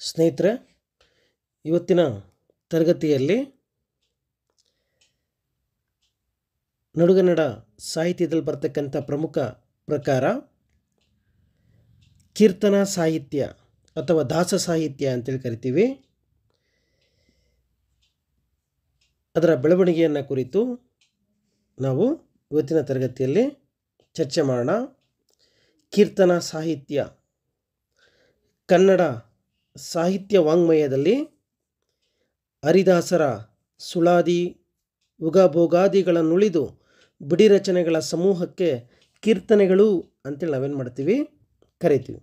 ಸ್ನೇಹಿತರೆ, ಇವತ್ತಿನ ತರಗತಿಯಲ್ಲಿ ನಡುಗನ್ನಡ ಸಾಹಿತ್ಯದಲ್ಲಿ ಬರ್ತಕ್ಕಂಥ ಪ್ರಮುಖ ಪ್ರಕಾರ ಕೀರ್ತನ ಸಾಹಿತ್ಯ ಅಥವಾ ದಾಸ ಸಾಹಿತ್ಯ ಅಂತೇಳಿ ಕರಿತೀವಿ. ಅದರ ಬೆಳವಣಿಗೆಯನ್ನು ಕುರಿತು ನಾವು ಇವತ್ತಿನ ತರಗತಿಯಲ್ಲಿ ಚರ್ಚೆ ಮಾಡೋಣ. ಕೀರ್ತನ ಸಾಹಿತ್ಯ ಕನ್ನಡ ಸಾಹಿತ್ಯ ವಾಂಗ್ಮಯದಲ್ಲಿ ಹರಿದಾಸರ ಸುಳಾದಿ ಉಗಭೋಗಾದಿಗಳನ್ನುಳಿದು ಬಿಡಿ ರಚನೆಗಳ ಸಮೂಹಕ್ಕೆ ಕೀರ್ತನೆಗಳು ಅಂತೇಳಿ ನಾವೇನು ಮಾಡ್ತೀವಿ? ಕರಿತೀವಿ.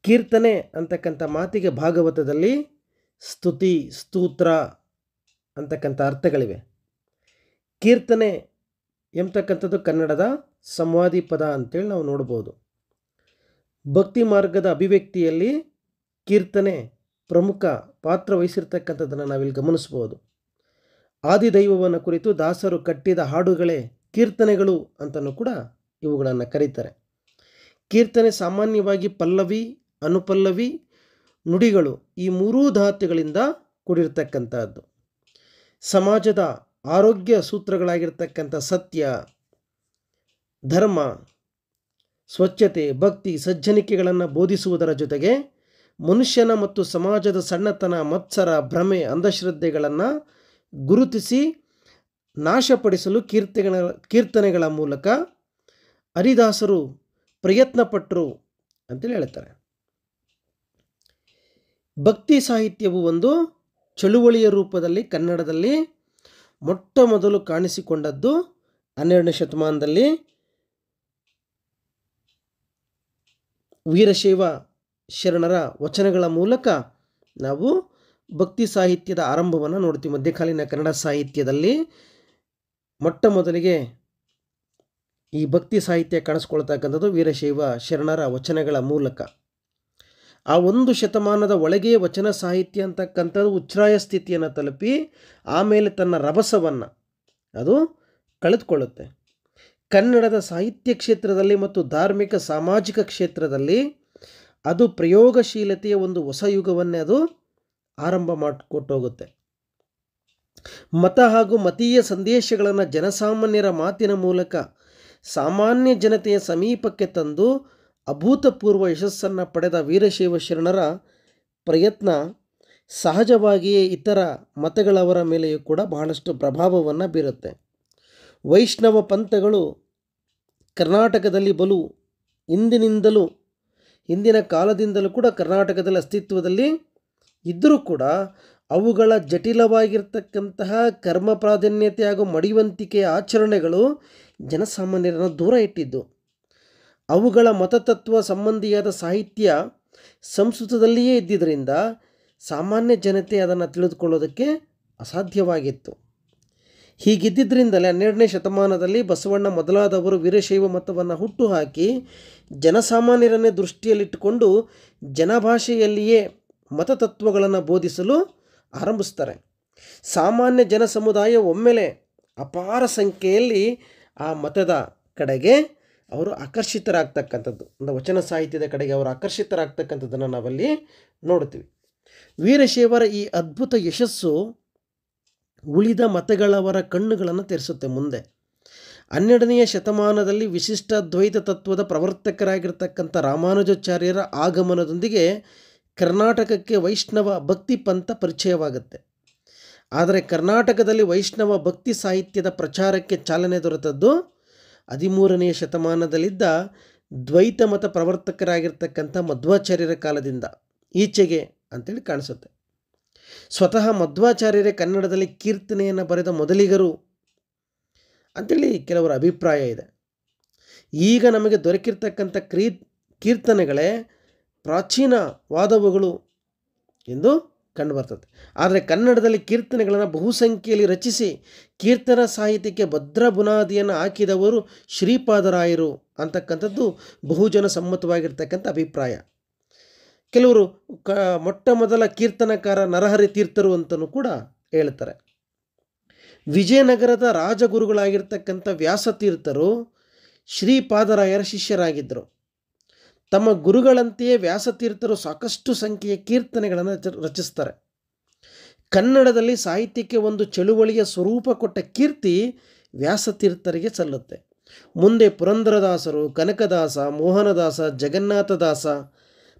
ಕೀರ್ತನೆ ಅಂತಕ್ಕಂಥ ಮಾತಿಗೆ ಭಾಗವತದಲ್ಲಿ ಸ್ತುತಿ, ಸ್ತೋತ್ರ ಅಂತಕ್ಕಂಥ ಅರ್ಥಗಳಿವೆ. ಕೀರ್ತನೆ ಎಂಬತಕ್ಕಂಥದ್ದು ಕನ್ನಡದ ಸಂವಾದಿ ಪದ ಅಂತೇಳಿ ನಾವು ನೋಡ್ಬೋದು. ಭಕ್ತಿ ಮಾರ್ಗದ ಅಭಿವ್ಯಕ್ತಿಯಲ್ಲಿ ಕೀರ್ತನೆ ಪ್ರಮುಖ ಪಾತ್ರ ವಹಿಸಿರ್ತಕ್ಕಂಥದ್ದನ್ನು ನಾವಿಲ್ಲಿ ಗಮನಿಸ್ಬೋದು. ಆದಿದೈವವನ್ನು ಕುರಿತು ದಾಸರು ಕಟ್ಟಿದ ಹಾಡುಗಳೇ ಕೀರ್ತನೆಗಳು ಅಂತಲೂ ಕೂಡ ಇವುಗಳನ್ನು ಕರೀತಾರೆ. ಕೀರ್ತನೆ ಸಾಮಾನ್ಯವಾಗಿ ಪಲ್ಲವಿ, ಅನುಪಲ್ಲವಿ, ನುಡಿಗಳು ಈ ಮೂರೂ ಧಾತುಗಳಿಂದ ಕೂಡಿರ್ತಕ್ಕಂಥದ್ದು. ಸಮಾಜದ ಆರೋಗ್ಯ ಸೂತ್ರಗಳಾಗಿರ್ತಕ್ಕಂಥ ಸತ್ಯ, ಧರ್ಮ, ಸ್ವಚ್ಛತೆ, ಭಕ್ತಿ, ಸಜ್ಜನಿಕೆಗಳನ್ನು ಬೋಧಿಸುವುದರ ಜೊತೆಗೆ ಮನುಷ್ಯನ ಮತ್ತು ಸಮಾಜದ ಸಣ್ಣತನ, ಮತ್ಸರ, ಭ್ರಮೆ, ಅಂಧಶ್ರದ್ಧೆಗಳನ್ನು ಗುರುತಿಸಿ ನಾಶಪಡಿಸಲು ಕೀರ್ತನೆಗಳ ಕೀರ್ತನೆಗಳ ಮೂಲಕ ಹರಿದಾಸರು ಪ್ರಯತ್ನಪಟ್ಟರು ಅಂತೇಳಿ ಹೇಳ್ತಾರೆ. ಭಕ್ತಿ ಸಾಹಿತ್ಯವು ಒಂದು ಚಳುವಳಿಯ ರೂಪದಲ್ಲಿ ಕನ್ನಡದಲ್ಲಿ ಮೊಟ್ಟ ಮೊದಲು ಕಾಣಿಸಿಕೊಂಡದ್ದು ಹನ್ನೆರಡನೇ ಶತಮಾನದಲ್ಲಿ ವೀರಶೈವ ಶರಣರ ವಚನಗಳ ಮೂಲಕ ನಾವು ಭಕ್ತಿ ಸಾಹಿತ್ಯದ ಆರಂಭವನ್ನು ನೋಡ್ತೀವಿ. ಮಧ್ಯಕಾಲೀನ ಕನ್ನಡ ಸಾಹಿತ್ಯದಲ್ಲಿ ಮೊಟ್ಟ ಮೊದಲಿಗೆ ಈ ಭಕ್ತಿ ಸಾಹಿತ್ಯ ಕಾಣಿಸ್ಕೊಳ್ತಕ್ಕಂಥದ್ದು ವೀರಶೈವ ಶರಣರ ವಚನಗಳ ಮೂಲಕ. ಆ ಒಂದು ಶತಮಾನದ ಒಳಗೆ ವಚನ ಸಾಹಿತ್ಯ ಅಂತಕ್ಕಂಥದ್ದು ಉಚ್ಛ್ರಾಯ ಸ್ಥಿತಿಯನ್ನು ತಲುಪಿ ಆಮೇಲೆ ತನ್ನ ರಭಸವನ್ನು ಅದು ಕಳೆದುಕೊಳ್ಳುತ್ತೆ. ಕನ್ನಡದ ಸಾಹಿತ್ಯ ಕ್ಷೇತ್ರದಲ್ಲಿ ಮತ್ತು ಧಾರ್ಮಿಕ ಸಾಮಾಜಿಕ ಕ್ಷೇತ್ರದಲ್ಲಿ ಅದು ಪ್ರಯೋಗಶೀಲತೆಯ ಒಂದು ಹೊಸ ಯುಗವನ್ನೇ ಅದು ಆರಂಭ ಮಾಡಿಕೊಟ್ಟೋಗುತ್ತೆ ಮತ ಹಾಗೂ ಮತೀಯ ಸಂದೇಶಗಳನ್ನು ಜನಸಾಮಾನ್ಯರ ಮಾತಿನ ಮೂಲಕ ಸಾಮಾನ್ಯ ಜನತೆಯ ಸಮೀಪಕ್ಕೆ ತಂದು ಅಭೂತಪೂರ್ವ ಯಶಸ್ಸನ್ನು ಪಡೆದ ವೀರಶೈವ ಶರಣರ ಪ್ರಯತ್ನ ಸಹಜವಾಗಿಯೇ ಇತರ ಮತಗಳವರ ಮೇಲೆಯೂ ಕೂಡ ಬಹಳಷ್ಟು ಪ್ರಭಾವವನ್ನು ಬೀರುತ್ತೆ. ವೈಷ್ಣವ ಪಂಥಗಳು ಕರ್ನಾಟಕದಲ್ಲಿ ಬಲು ಇಂದಿನಿಂದಲೂ ಹಿಂದಿನ ಕಾಲದಿಂದಲೂ ಕೂಡ ಕರ್ನಾಟಕದಲ್ಲಿ ಅಸ್ತಿತ್ವದಲ್ಲಿ ಇದ್ದರೂ ಕೂಡ ಅವುಗಳ ಜಟಿಲವಾಗಿರ್ತಕ್ಕಂತಹ ಕರ್ಮ ಪ್ರಾಧಾನ್ಯತೆ ಹಾಗೂ ಮಡಿವಂತಿಕೆಯ ಆಚರಣೆಗಳು ಜನಸಾಮಾನ್ಯರನ್ನು ದೂರ ಇಟ್ಟಿದ್ದು. ಅವುಗಳ ಮತತತ್ವ ಸಂಬಂಧಿಯಾದ ಸಾಹಿತ್ಯ ಸಂಸ್ಕೃತದಲ್ಲಿಯೇ ಇದ್ದಿದ್ದರಿಂದ ಸಾಮಾನ್ಯ ಜನತೆ ಅದನ್ನು ತಿಳಿದುಕೊಳ್ಳೋದಕ್ಕೆ ಅಸಾಧ್ಯವಾಗಿತ್ತು. ಹೀಗಿದ್ದಿದ್ದರಿಂದಲೇ ಹನ್ನೆರಡನೇ ಶತಮಾನದಲ್ಲಿ ಬಸವಣ್ಣ ಮೊದಲಾದವರು ವೀರಶೈವ ಮತವನ್ನು ಹುಟ್ಟುಹಾಕಿ ಜನಸಾಮಾನ್ಯರನ್ನೇ ದೃಷ್ಟಿಯಲ್ಲಿಟ್ಟುಕೊಂಡು ಜನಭಾಷೆಯಲ್ಲಿಯೇ ಮತತತ್ವಗಳನ್ನು ಬೋಧಿಸಲು ಆರಂಭಿಸ್ತಾರೆ. ಸಾಮಾನ್ಯ ಜನ ಸಮುದಾಯ ಒಮ್ಮೆಲೆ ಅಪಾರ ಸಂಖ್ಯೆಯಲ್ಲಿ ಆ ಮತದ ಕಡೆಗೆ ಅವರು ಆಕರ್ಷಿತರಾಗ್ತಕ್ಕಂಥದ್ದು. ಒಂದು ವಚನ ಸಾಹಿತ್ಯದ ಕಡೆಗೆ ಅವರು ಆಕರ್ಷಿತರಾಗ್ತಕ್ಕಂಥದ್ದನ್ನು ನಾವಲ್ಲಿ ನೋಡ್ತೀವಿ ವೀರಶೈವರ ಈ ಅದ್ಭುತ ಯಶಸ್ಸು ಉಳಿದ ಮತಗಳವರ ಕಣ್ಣುಗಳನ್ನು ತೆರೆಸುತ್ತೆ ಮುಂದೆ. ಹನ್ನೆರಡನೆಯ ಶತಮಾನದಲ್ಲಿ ವಿಶಿಷ್ಟ ದ್ವೈತ ತತ್ವದ ಪ್ರವರ್ತಕರಾಗಿರ್ತಕ್ಕಂಥ ರಾಮಾನುಜಾಚಾರ್ಯರ ಆಗಮನದೊಂದಿಗೆ ಕರ್ನಾಟಕಕ್ಕೆ ವೈಷ್ಣವ ಭಕ್ತಿ ಪಂಥ ಪರಿಚಯವಾಗುತ್ತೆ. ಆದರೆ ಕರ್ನಾಟಕದಲ್ಲಿ ವೈಷ್ಣವ ಭಕ್ತಿ ಸಾಹಿತ್ಯದ ಪ್ರಚಾರಕ್ಕೆ ಚಾಲನೆ ದೊರೆತದ್ದು ಹದಿಮೂರನೆಯ ಶತಮಾನದಲ್ಲಿದ್ದ ದ್ವೈತ ಮತ ಪ್ರವರ್ತಕರಾಗಿರ್ತಕ್ಕಂಥ ಮಧ್ವಾಚಾರ್ಯರ ಕಾಲದಿಂದ ಈಚೆಗೆ ಅಂತೇಳಿ ಕಾಣಿಸುತ್ತೆ. ಸ್ವತಃ ಮಧ್ವಾಚಾರ್ಯರೇ ಕನ್ನಡದಲ್ಲಿ ಕೀರ್ತನೆಯನ್ನು ಬರೆದ ಮೊದಲಿಗರು ಅಂಥೇಳಿ ಕೆಲವರ ಅಭಿಪ್ರಾಯ ಇದೆ. ಈಗ ನಮಗೆ ದೊರಕಿರ್ತಕ್ಕಂಥ ಕ್ರೀ, ಕೀರ್ತನೆಗಳೇ ಪ್ರಾಚೀನ ವಾದವುಗಳು ಎಂದು ಕಂಡುಬರ್ತದೆ. ಆದರೆ ಕನ್ನಡದಲ್ಲಿ ಕೀರ್ತನೆಗಳನ್ನು ಬಹುಸಂಖ್ಯೆಯಲ್ಲಿ ರಚಿಸಿ ಕೀರ್ತನ ಸಾಹಿತ್ಯಕ್ಕೆ ಭದ್ರ ಬುನಾದಿಯನ್ನು ಹಾಕಿದವರು ಶ್ರೀಪಾದರಾಯರು ಅಂತಕ್ಕಂಥದ್ದು ಬಹುಜನ ಸಮ್ಮತವಾಗಿರ್ತಕ್ಕಂಥ ಅಭಿಪ್ರಾಯ. ಕೆಲವರು ಕ, ಮೊಟ್ಟ ಮೊದಲ ಕೀರ್ತನಕಾರ ನರಹರಿ ತೀರ್ಥರು ಅಂತಲೂ ಕೂಡ ಹೇಳ್ತಾರೆ. ವಿಜಯನಗರದ ರಾಜಗುರುಗಳಾಗಿರ್ತಕ್ಕಂಥ ವ್ಯಾಸತೀರ್ಥರು ಶ್ರೀಪಾದರಾಯರ ಶಿಷ್ಯರಾಗಿದ್ದರು. ತಮ್ಮ ಗುರುಗಳಂತೆಯೇ ವ್ಯಾಸತೀರ್ಥರು ಸಾಕಷ್ಟು ಸಂಖ್ಯೆಯ ಕೀರ್ತನೆಗಳನ್ನು ರಚ- ರಚಿಸ್ತಾರೆ. ಕನ್ನಡದಲ್ಲಿ ಸಾಹಿತ್ಯಕ್ಕೆ ಒಂದು ಚಳುವಳಿಯ ಸ್ವರೂಪ ಕೊಟ್ಟ ಕೀರ್ತಿ ವ್ಯಾಸತೀರ್ಥರಿಗೆ ಸಲ್ಲುತ್ತೆ. ಮುಂದೆ ಪುರಂದರದಾಸರು, ಕನಕದಾಸ, ಮೋಹನದಾಸ, ಜಗನ್ನಾಥದಾಸ,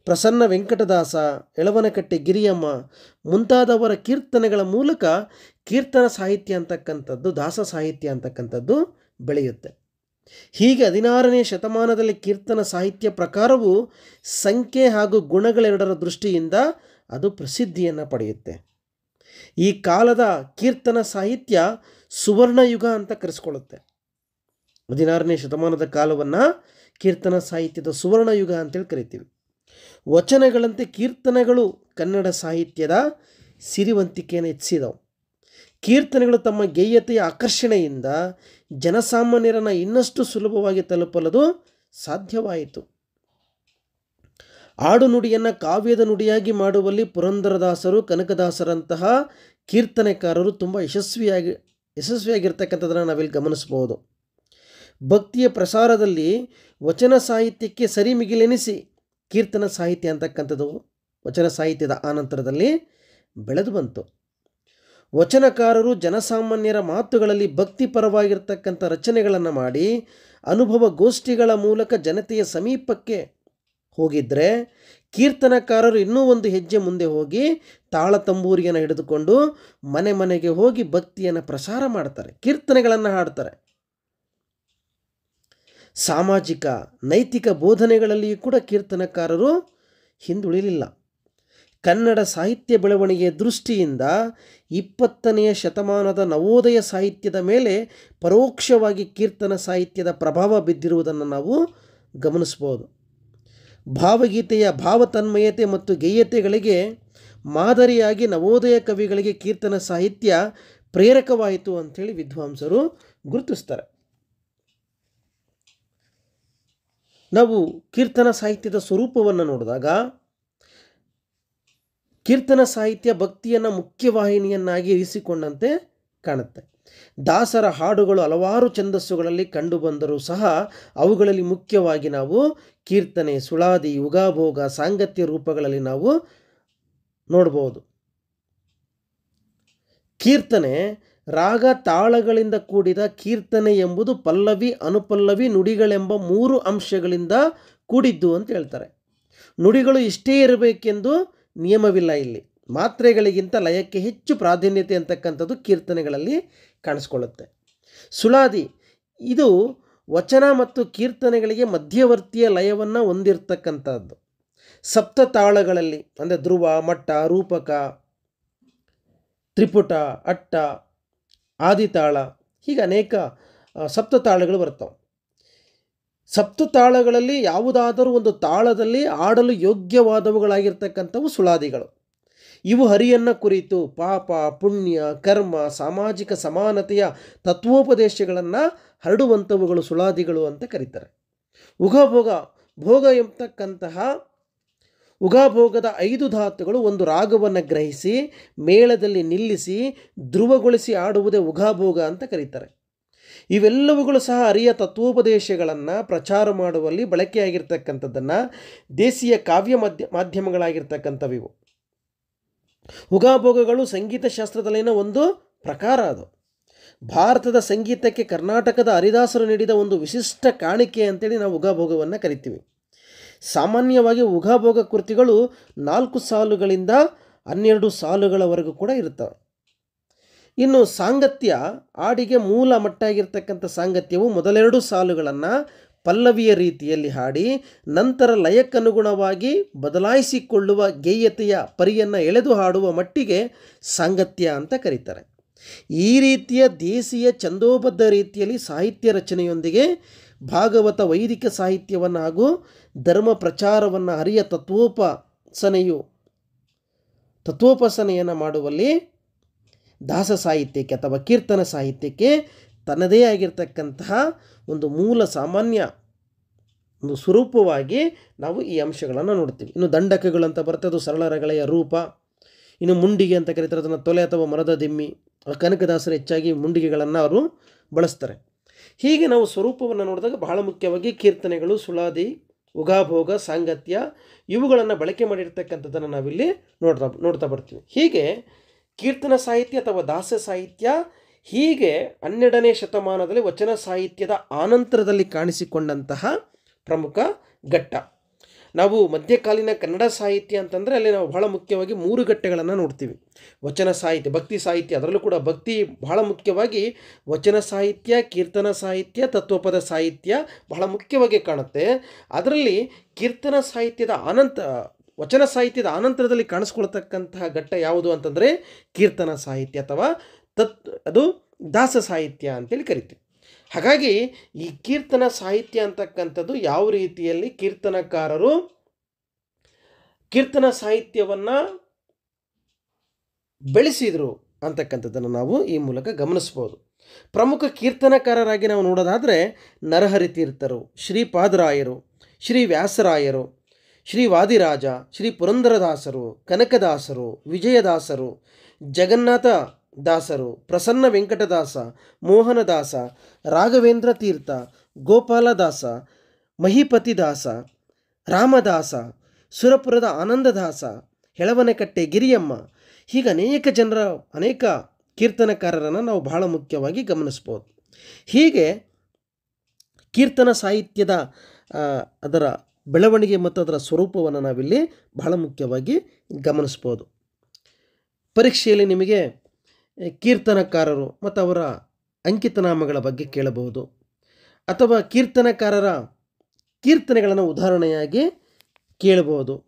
ಪ್ರಸನ್ನ ವೆಂಕಟದಾಸ, ಎಳವನಕಟ್ಟೆ ಗಿರಿಯಮ್ಮ ಮುಂತಾದವರ ಕೀರ್ತನೆಗಳ ಮೂಲಕ ಕೀರ್ತನ ಸಾಹಿತ್ಯ ಅಂತಕ್ಕಂಥದ್ದು, ದಾಸ ಸಾಹಿತ್ಯ ಅಂತಕ್ಕಂಥದ್ದು ಬೆಳೆಯುತ್ತೆ. ಹೀಗೆ ಹದಿನಾರನೇ ಶತಮಾನದಲ್ಲಿ ಕೀರ್ತನ ಸಾಹಿತ್ಯ ಪ್ರಕಾರವು ಸಂಖ್ಯೆ ಹಾಗೂ ಗುಣಗಳೆರಡರ ದೃಷ್ಟಿಯಿಂದ ಅದು ಪ್ರಸಿದ್ಧಿಯನ್ನು ಪಡೆಯುತ್ತೆ. ಈ ಕಾಲದ ಕೀರ್ತನ ಸಾಹಿತ್ಯ ಸುವರ್ಣಯುಗ ಅಂತ ಕರೆಸ್ಕೊಳ್ಳುತ್ತೆ. ಹದಿನಾರನೇ ಶತಮಾನದ ಕಾಲವನ್ನು ಕೀರ್ತನ ಸಾಹಿತ್ಯದ ಸುವರ್ಣಯುಗ ಅಂತೇಳಿ ಕರಿತೀವಿ. ವಚನಗಳಂತೆ ಕೀರ್ತನೆಗಳು ಕನ್ನಡ ಸಾಹಿತ್ಯದ ಸಿರಿವಂತಿಕೆಯನ್ನು ಹೆಚ್ಚಿದವು ಕೀರ್ತನೆಗಳು ತಮ್ಮ ಗೇಯತೆಯ ಆಕರ್ಷಣೆಯಿಂದ ಜನಸಾಮಾನ್ಯರನ್ನು ಇನ್ನಷ್ಟು ಸುಲಭವಾಗಿ ತಲುಪಲದು ಸಾಧ್ಯವಾಯಿತು. ಆಡು ನುಡಿಯನ್ನು ಕಾವ್ಯದ ನುಡಿಯಾಗಿ ಮಾಡುವಲ್ಲಿ ಪುರಂದರದಾಸರು, ಕನಕದಾಸರಂತಹ ಕೀರ್ತನೆಕಾರರು ತುಂಬ ಯಶಸ್ವಿಯಾಗಿ, ಯಶಸ್ವಿಯಾಗಿರ್ತಕ್ಕಂಥದ್ದನ್ನು ನಾವಿಲ್ಲಿ ಗಮನಿಸಬಹುದು. ಭಕ್ತಿಯ ಪ್ರಸಾರದಲ್ಲಿ ವಚನ ಸಾಹಿತ್ಯಕ್ಕೆ ಸರಿ ಮಿಗಿಲೆನಿಸಿ ಕೀರ್ತನ ಸಾಹಿತ್ಯ ಅಂತಕ್ಕಂಥದ್ದು ವಚನ ಸಾಹಿತ್ಯದ ಆನಂತರದಲ್ಲಿ ಬೆಳೆದು ಬಂತು. ವಚನಕಾರರು ಜನಸಾಮಾನ್ಯರ ಮಾತುಗಳಲ್ಲಿ ಭಕ್ತಿಪರವಾಗಿರ್ತಕ್ಕಂಥ ರಚನೆಗಳನ್ನು ಮಾಡಿ ಅನುಭವ ಗೋಷ್ಠಿಗಳ ಮೂಲಕ ಜನತೆಯ ಸಮೀಪಕ್ಕೆ ಹೋಗಿದ್ದರೆ ಕೀರ್ತನಕಾರರು ಇನ್ನೂ ಒಂದು ಹೆಜ್ಜೆ ಮುಂದೆ ಹೋಗಿ ತಾಳ ತಂಬೂರಿಯನ್ನು ಹಿಡಿದುಕೊಂಡು ಮನೆ ಮನೆಗೆ ಹೋಗಿ ಭಕ್ತಿಯನ್ನು ಪ್ರಸಾರ ಮಾಡ್ತಾರೆ, ಕೀರ್ತನೆಗಳನ್ನು ಹಾಡ್ತಾರೆ. ಸಾಮಾಜಿಕ, ನೈತಿಕ ಬೋಧನೆಗಳಲ್ಲಿಯೂ ಕೂಡ ಕೀರ್ತನಕಾರರು ಹಿಂದುಳಿಲಿಲ್ಲ. ಕನ್ನಡ ಸಾಹಿತ್ಯ ಬೆಳವಣಿಗೆಯ ದೃಷ್ಟಿಯಿಂದ ಇಪ್ಪತ್ತನೆಯ ಶತಮಾನದ ನವೋದಯ ಸಾಹಿತ್ಯದ ಮೇಲೆ ಪರೋಕ್ಷವಾಗಿ ಕೀರ್ತನ ಸಾಹಿತ್ಯದ ಪ್ರಭಾವ ಬಿದ್ದಿರುವುದನ್ನು ನಾವು ಗಮನಿಸ್ಬೋದು ಭಾವಗೀತೆಯ ಭಾವತನ್ಮಯತೆ ಮತ್ತು ಗೇಯತೆಗಳಿಗೆ ಮಾದರಿಯಾಗಿ ನವೋದಯ ಕವಿಗಳಿಗೆ ಕೀರ್ತನ ಸಾಹಿತ್ಯ ಪ್ರೇರಕವಾಯಿತು ಅಂಥೇಳಿ ವಿದ್ವಾಂಸರು ಗುರುತಿಸ್ತಾರೆ. ನಾವು ಕೀರ್ತನ ಸಾಹಿತ್ಯದ ಸ್ವರೂಪವನ್ನು ನೋಡಿದಾಗ ಕೀರ್ತನ ಸಾಹಿತ್ಯ ಭಕ್ತಿಯನ್ನು ಮುಖ್ಯವಾಹಿನಿಯನ್ನಾಗಿ ಇರಿಸಿಕೊಂಡಂತೆ ಕಾಣುತ್ತೆ. ದಾಸರ ಹಾಡುಗಳು ಹಲವಾರು ಛಂದಸ್ಸುಗಳಲ್ಲಿ ಕಂಡುಬಂದರೂ ಸಹ ಅವುಗಳಲ್ಲಿ ಮುಖ್ಯವಾಗಿ ನಾವು ಕೀರ್ತನೆ, ಸುಳಾದಿ, ಯುಗಾಭೋಗ, ಸಾಂಗತ್ಯ ರೂಪಗಳಲ್ಲಿ ನಾವು ನೋಡ್ಬೋದು. ಕೀರ್ತನೆ ರಾಗ ತಾಳಗಳಿಂದ ಕೂಡಿದ ಕೀರ್ತನೆ ಎಂಬುದು ಪಲ್ಲವಿ, ಅನುಪಲ್ಲವಿ, ನುಡಿಗಳೆಂಬ ಮೂರು ಅಂಶಗಳಿಂದ ಕೂಡಿದ್ದು ಅಂತ ಹೇಳ್ತಾರೆ. ನುಡಿಗಳು ಇಷ್ಟೇ ಇರಬೇಕೆಂದು ನಿಯಮವಿಲ್ಲ ಇಲ್ಲಿ. ಮಾತ್ರೆಗಳಿಗಿಂತ ಲಯಕ್ಕೆ ಹೆಚ್ಚು ಪ್ರಾಧಾನ್ಯತೆ ಅಂತಕ್ಕಂಥದ್ದು ಕೀರ್ತನೆಗಳಲ್ಲಿ ಕಾಣಿಸ್ಕೊಳ್ಳುತ್ತೆ. ಸುಳಾದಿ, ಇದು ವಚನ ಮತ್ತು ಕೀರ್ತನೆಗಳಿಗೆ ಮಧ್ಯವರ್ತಿಯ ಲಯವನ್ನು ಹೊಂದಿರತಕ್ಕಂಥದ್ದು. ಸಪ್ತ ತಾಳಗಳಲ್ಲಿ, ಅಂದರೆ ಧ್ರುವ, ಮಟ್ಟ, ರೂಪಕ, ತ್ರಿಪುಟ, ಅಟ್ಟ, ಆದಿತಾಳ, ಹೀಗೆ ಅನೇಕ ಸಪ್ತ ತಾಳಗಳು ಬರ್ತವೆ. ಸಪ್ತ ತಾಳಗಳಲ್ಲಿ ಯಾವುದಾದರೂ ಒಂದು ತಾಳದಲ್ಲಿ ಆಡಲು ಯೋಗ್ಯವಾದವುಗಳಾಗಿರ್ತಕ್ಕಂಥವು ಸುಳಾದಿಗಳು. ಇವು ಹರಿಯನ್ನು ಕುರಿತು ಪಾಪ, ಪುಣ್ಯ, ಕರ್ಮ, ಸಾಮಾಜಿಕ ಸಮಾನತೆಯ ತತ್ವೋಪದೇಶಗಳನ್ನು ಹರಡುವಂಥವುಗಳು ಸುಳಾದಿಗಳು ಅಂತ ಕರೀತಾರೆ. ಉಗಭೋಗ ಭೋಗ ಎಂಬತಕ್ಕಂತಹ ಉಗಾಭೋಗದ ಐದು ಧಾತುಗಳು ಒಂದು ರಾಗವನ್ನು ಗ್ರಹಿಸಿ, ಮೇಳದಲ್ಲಿ ನಿಲ್ಲಿಸಿ, ಧ್ರುವಗೊಳಿಸಿ ಆಡುವುದೇ ಉಗಾಭೋಗ ಅಂತ ಕರೀತಾರೆ. ಇವೆಲ್ಲವುಗಳು ಸಹ ಅರಿಯ ತತ್ವೋಪದೇಶಗಳನ್ನು ಪ್ರಚಾರ ಮಾಡುವಲ್ಲಿ ಬಳಕೆಯಾಗಿರ್ತಕ್ಕಂಥದ್ದನ್ನು ದೇಶೀಯ ಕಾವ್ಯ ಮಾಧ್ಯ ಮಾಧ್ಯಮಗಳಾಗಿರ್ತಕ್ಕಂಥವಿವು ಉಗಾಭೋಗಗಳು ಸಂಗೀತ ಶಾಸ್ತ್ರದಲ್ಲಿನ ಒಂದು ಪ್ರಕಾರ ಅದು. ಭಾರತದ ಸಂಗೀತಕ್ಕೆ ಕರ್ನಾಟಕದ ಹರಿದಾಸರು ನೀಡಿದ ಒಂದು ವಿಶಿಷ್ಟ ಕಾಣಿಕೆ ಅಂತೇಳಿ ನಾವು ಉಗಾಭೋಗವನ್ನು ಕರಿತೀವಿ. ಸಾಮಾನ್ಯವಾಗಿ ಉಗಾಭೋಗ ಕೃತಿಗಳು ನಾಲ್ಕು ಸಾಲುಗಳಿಂದ ಹನ್ನೆರಡು ಸಾಲುಗಳವರೆಗೂ ಕೂಡ ಇರ್ತವೆ ಇನ್ನು ಸಾಂಗತ್ಯ ಹಾಡಿಗೆ ಮೂಲ ಮಟ್ಟಾಗಿರ್ತಕ್ಕಂಥ ಸಾಂಗತ್ಯವು ಮೊದಲೆರಡು ಸಾಲುಗಳನ್ನು ಪಲ್ಲವಿಯ ರೀತಿಯಲ್ಲಿ ಹಾಡಿ, ನಂತರ ಲಯಕ್ಕನುಗುಣವಾಗಿ ಬದಲಾಯಿಸಿಕೊಳ್ಳುವ ಗೇಯತೆಯ ಪರಿಯನ್ನು ಎಳೆದು ಹಾಡುವ ಮಟ್ಟಿಗೆ ಸಾಂಗತ್ಯ ಅಂತ ಕರೀತಾರೆ. ಈ ರೀತಿಯ ದೇಶೀಯ ಛಂದೋಬದ್ಧ ರೀತಿಯಲ್ಲಿ ಸಾಹಿತ್ಯ ರಚನೆಯೊಂದಿಗೆ ಭಾಗವತ ವೈದಿಕ ಸಾಹಿತ್ಯವನ್ನು ಹಾಗೂ ಧರ್ಮ ಪ್ರಚಾರವನ್ನು ಅರಿಯ ತತ್ವೋಪಾಸನೆಯು ತತ್ವೋಪಾಸನೆಯನ್ನು ಮಾಡುವಲ್ಲಿ ದಾಸ ಸಾಹಿತ್ಯಕ್ಕೆ ಅಥವಾ ಕೀರ್ತನ ಸಾಹಿತ್ಯಕ್ಕೆ ತನ್ನದೇ ಆಗಿರ್ತಕ್ಕಂತಹ ಒಂದು ಮೂಲ ಸಾಮಾನ್ಯ ಒಂದು ಸ್ವರೂಪವಾಗಿ ನಾವು ಈ ಅಂಶಗಳನ್ನು ನೋಡ್ತೀವಿ. ಇನ್ನು ದಂಡಕಗಳು ಅಂತ ಬರ್ತದೆ ಅದು ಸರಳ ರಗಳೆಯ ರೂಪ. ಇನ್ನು ಮುಂಡಿಗೆ ಅಂತ ಕರೀತಾರೆ, ಅದನ್ನು ತೊಲೆ ಅಥವಾ ಮರದ ದಿಮ್ಮಿ. ಕನಕದಾಸರು ಹೆಚ್ಚಾಗಿ ಮುಂಡಿಗೆಗಳನ್ನು ಅವರು ಬಳಸ್ತಾರೆ. ಹೀಗೆ ನಾವು ಸ್ವರೂಪವನ್ನು ನೋಡಿದಾಗ ಬಹಳ ಮುಖ್ಯವಾಗಿ ಕೀರ್ತನೆಗಳು, ಸುಳಾದಿ, ಉಗಾಭೋಗ, ಸಾಂಗತ್ಯ ಇವುಗಳನ್ನು ಬಳಕೆ ಮಾಡಿರ್ತಕ್ಕಂಥದ್ದನ್ನು ನಾವಿಲ್ಲಿ ನೋಡ್ತಾ ನೋಡ್ತಾ ಬರ್ತೀವಿ. ಹೀಗೆ ಕೀರ್ತನ ಸಾಹಿತ್ಯ ಅಥವಾ ದಾಸ ಸಾಹಿತ್ಯ ಹೀಗೆ ಹನ್ನೆರಡನೇ ಶತಮಾನದಲ್ಲಿ ವಚನ ಸಾಹಿತ್ಯದ ಆನಂತರದಲ್ಲಿ ಕಾಣಿಸಿಕೊಂಡಂತಹ ಪ್ರಮುಖ ಘಟ್ಟ. ನಾವು ಮಧ್ಯಕಾಲೀನ ಕನ್ನಡ ಸಾಹಿತ್ಯ ಅಂತಂದರೆ ಅಲ್ಲಿ ನಾವು ಬಹಳ ಮುಖ್ಯವಾಗಿ ಮೂರು ಘಟ್ಟಗಳನ್ನು ನೋಡ್ತೀವಿ. ವಚನ ಸಾಹಿತ್ಯ, ಭಕ್ತಿ ಸಾಹಿತ್ಯ, ಅದರಲ್ಲೂ ಕೂಡ ಭಕ್ತಿ ಬಹಳ ಮುಖ್ಯವಾಗಿ ವಚನ ಸಾಹಿತ್ಯ, ಕೀರ್ತನ ಸಾಹಿತ್ಯ, ತತ್ವಪದ ಸಾಹಿತ್ಯ ಬಹಳ ಮುಖ್ಯವಾಗಿ ಕಾಣುತ್ತೆ. ಅದರಲ್ಲಿ ಕೀರ್ತನ ಸಾಹಿತ್ಯದ ಅನಂತ ವಚನ ಸಾಹಿತ್ಯದ ಆನಂತರದಲ್ಲಿ ಕಾಣಿಸ್ಕೊಳ್ತಕ್ಕಂತಹ ಘಟ್ಟ ಯಾವುದು ಅಂತಂದರೆ ಕೀರ್ತನ ಸಾಹಿತ್ಯ ಅಥವಾ ತತ್ ಅದು ದಾಸ ಸಾಹಿತ್ಯ ಅಂತೇಳಿ ಕರಿತೀವಿ. ಹಾಗಾಗಿ ಈ ಕೀರ್ತನ ಸಾಹಿತ್ಯ ಅಂತಕ್ಕಂಥದ್ದು ಯಾವ ರೀತಿಯಲ್ಲಿ ಕೀರ್ತನಕಾರರು ಕೀರ್ತನ ಸಾಹಿತ್ಯವನ್ನು ಬೆಳೆಸಿದರು ಅಂತಕ್ಕಂಥದ್ದನ್ನು ನಾವು ಈ ಮೂಲಕ ಗಮನಿಸ್ಬೋದು. ಪ್ರಮುಖ ಕೀರ್ತನಕಾರರಾಗಿ ನಾವು ನೋಡೋದಾದರೆ ನರಹರಿ ತೀರ್ಥರು ಶ್ರೀಪಾದರಾಯರು ಶ್ರೀ ವ್ಯಾಸರಾಯರು ಶ್ರೀ ವಾದಿರಾಜ ಶ್ರೀ ಪುರಂದರದಾಸರು, ಕನಕದಾಸರು, ವಿಜಯದಾಸರು, ಜಗನ್ನಾಥ ದಾಸರು, ಪ್ರಸನ್ನ ವೆಂಕಟದಾಸ, ಮೋಹನದಾಸ, ರಾಘವೇಂದ್ರ ತೀರ್ಥ, ಗೋಪಾಲದಾಸ, ಮಹಿಪತಿದಾಸ, ರಾಮದಾಸ, ಸುರಪುರದ ಆನಂದದಾಸ, ಹೆಳವನಕಟ್ಟೆ ಗಿರಿಯಮ್ಮ, ಹೀಗೆ ಅನೇಕ ಜನರ, ಅನೇಕ ಕೀರ್ತನಕಾರರನ್ನು ನಾವು ಬಹಳ ಮುಖ್ಯವಾಗಿ ಗಮನಿಸ್ಬೋದು. ಹೀಗೆ ಕೀರ್ತನ ಸಾಹಿತ್ಯದ ಅದರ ಬೆಳವಣಿಗೆ ಮತ್ತು ಅದರ ಸ್ವರೂಪವನ್ನು ನಾವಿಲ್ಲಿ ಬಹಳ ಮುಖ್ಯವಾಗಿ ಗಮನಿಸ್ಬೋದು. ಪರೀಕ್ಷೆಯಲ್ಲಿ ನಿಮಗೆ ಕೀರ್ತನಕಾರರು ಮತ್ತು ಅವರ ಅಂಕಿತನಾಮಗಳ ಬಗ್ಗೆ ಕೇಳಬಹುದು. ಅಥವಾ ಕೀರ್ತನಕಾರರ ಕೀರ್ತನೆಗಳನ್ನು ಉದಾಹರಣೆಯಾಗಿ ಕೇಳಬಹುದು.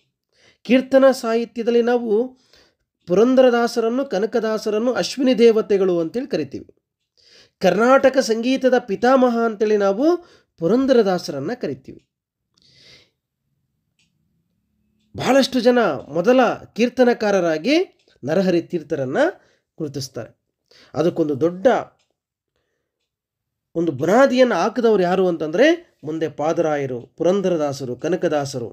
ಕೀರ್ತನ ಸಾಹಿತ್ಯದಲ್ಲಿ ನಾವು ಪುರಂದರದಾಸರನ್ನು, ಕನಕದಾಸರನ್ನು, ಅಶ್ವಿನಿ ದೇವತೆಗಳು ಅಂತೇಳಿ ಕರಿತೀವಿ. ಕರ್ನಾಟಕ ಸಂಗೀತದ ಪಿತಾಮಹ ಅಂತೇಳಿ ನಾವು ಪುರಂದರದಾಸರನ್ನು ಕರಿತೀವಿ. ಬಹಳಷ್ಟು ಜನ ಮೊದಲ ಕೀರ್ತನಕಾರರಾಗಿ ನರಹರಿ ತೀರ್ಥರನ್ನು ಗುರುತಿಸ್ತಾರೆ. ಅದಕ್ಕೊಂದು ದೊಡ್ಡ ಒಂದು ಬುನಾದಿಯನ್ನು ಹಾಕಿದವರು ಯಾರು ಅಂತಂದರೆ ಮುಂದೆ ಪಾದರಾಯರು, ಪುರಂದರದಾಸರು, ಕನಕದಾಸರು.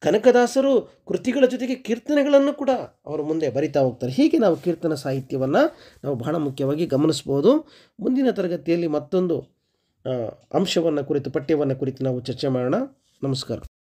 ಕನಕದಾಸರು ಕೃತಿಗಳ ಜೊತೆಗೆ ಕೀರ್ತನೆಗಳನ್ನು ಕೂಡ ಅವರು ಮುಂದೆ ಬರಿತಾ ಹೋಗ್ತಾರೆ. ಹೀಗೆ ನಾವು ಕೀರ್ತನ ಸಾಹಿತ್ಯವನ್ನು ನಾವು ಬಹಳ ಮುಖ್ಯವಾಗಿ ಗಮನಿಸ್ಬೋದು. ಮುಂದಿನ ತರಗತಿಯಲ್ಲಿ ಮತ್ತೊಂದು ಅಂಶವನ್ನು ಕುರಿತು, ಪಠ್ಯವನ್ನು ಕುರಿತು ನಾವು ಚರ್ಚೆ ಮಾಡೋಣ. ನಮಸ್ಕಾರ.